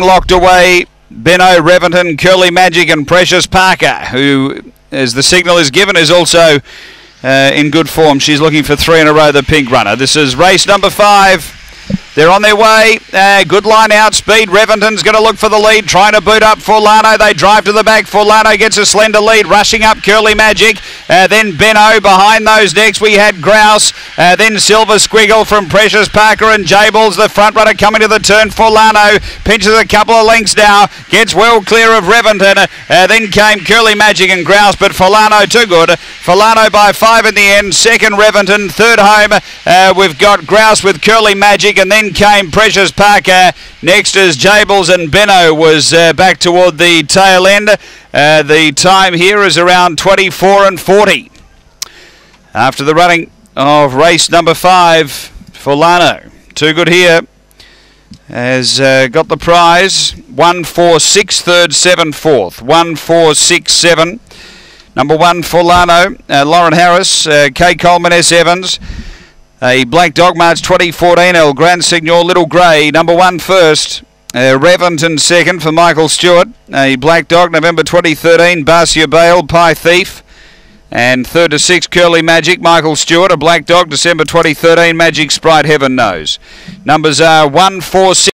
locked away. Benno Reventon, Curly Magic, and Precious Parker, who, as the signal is given, is also uh, in good form. She's looking for three in a row, the pink runner. This is race number five. They're on their way. Uh, good line out speed. Reventon's going to look for the lead, trying to boot up Forlano. They drive to the back. Forlano gets a slender lead, rushing up Curly Magic. Uh, then Benno behind those next. We had Grouse. Uh, then Silver Squiggle from Precious Parker and Jables, the front runner coming to the turn. Forlano pinches a couple of lengths now, gets well clear of Reventon. Then came Curly Magic and Grouse, but Forlano too good. Forlano by five in the end. Second Reventon, third home. We've got Grouse with Curly Magic, and then came Precious Parker. Next is Jables and Benno was uh, back toward the tail end. Uh, the time here is around 24 and 40. After the running of race number five, Forlano. Too good here. Has uh, got the prize. One, four, six, third, seven, fourth. One, four, six, seven. Number one, Forlano. Uh, Lauren Harris. Uh, Kay Coleman, S. Evans. A Black Dog March 2014 El Grand Senor Little Grey, number one first. Uh, Reventon second for Michael Stewart. A Black Dog November 2013, Barcia Bale, Pie Thief. And third to six, Curly Magic, Michael Stewart. A Black Dog December 2013, Magic Sprite, Heaven Knows. Numbers are one, four, six.